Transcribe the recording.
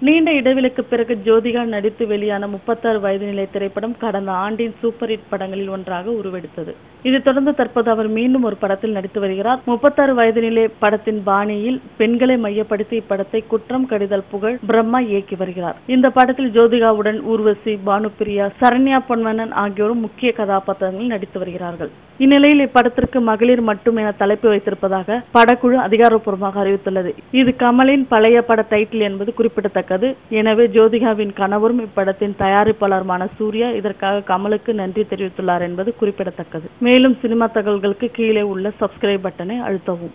நீண்ட இடைவெளிக்கு பிறகு ஜோதிகா நடித்து வெளியான முப்பத்தாறு வயது நிலை திரைப்படம் கடந்த ஆண்டின் சூப்பர் ஹிட் படங்களில் ஒன்றாக உருவெடுத்தது. இதைத் தொடர்ந்து தற்போது அவர் மீண்டும் ஒரு படத்தில் நடித்து வருகிறார். முப்பத்தாறு வயது நிலை படத்தின் பாணியில் பெண்களை மையப்படுத்தி இப்படத்தை குற்றம் கடிதல் புகழ் பிரம்மா இயக்கி வருகிறார். இந்த படத்தில் ஜோதிகாவுடன் ஊர்வசி பானுப்பிரியா சரண்யா பொன்வனன் ஆகியோரும் முக்கிய கதாபாத்திரங்களில் நடித்து வருகிறார்கள். இந்நிலையில் இப்படத்திற்கு மகளிர் மட்டும் என தலைப்பு வைத்திருப்பதாக படக்குழு அதிகாரப்பூர்வமாக அறிவித்துள்ளது. இது கமலின் பழைய பட டைட்டில் என்பது குறிப்பிடத்தக்கது எனவே ஜோதிகாவின் கணவரும் இப்படத்தின் தயாரிப்பாளருமான சூர்யா இதற்காக கமலுக்கு நன்றி தெரிவித்துள்ளார் என்பது குறிப்பிடத்தக்கது. மேலும் சினிமா தகவல்களுக்கு கீழே உள்ள சப்ஸ்கிரைப் பட்டனை அழுத்தவும்.